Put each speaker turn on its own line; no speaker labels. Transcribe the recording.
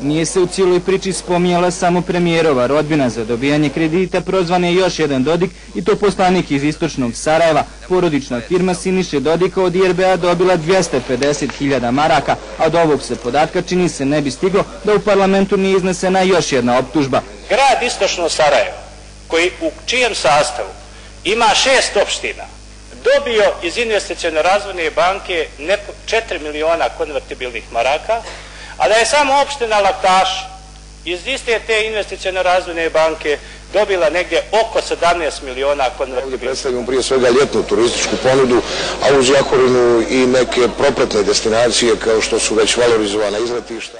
Nije se u cijeloj priči spominjala samo premijerova rodbina za dobijanje kredita, prozvan je još jedan Dodik i to poslanik iz istočnog Sarajeva. Porodična firma Siniše Dodika od IRBA dobila 250.000 maraka, a od ovog se podatka čini se ne bi stiglo da u parlamentu nije iznesena još jedna optužba.
Grad istočno Sarajevo, koji u čijem sastavu ima šest opština, dobio iz investicijone razvojne banke 4 miliona konvertibilnih maraka, a da je samo opština Laktaš iz iste te investicijne razvojne banke dobila negdje oko 17 miliona konvertibilnih.
Ovdje predstavljamo prije svega ljetnu turističku ponudu, a uz Jahorinu i neke propretne destinacije kao što su već valorizovana izletišta.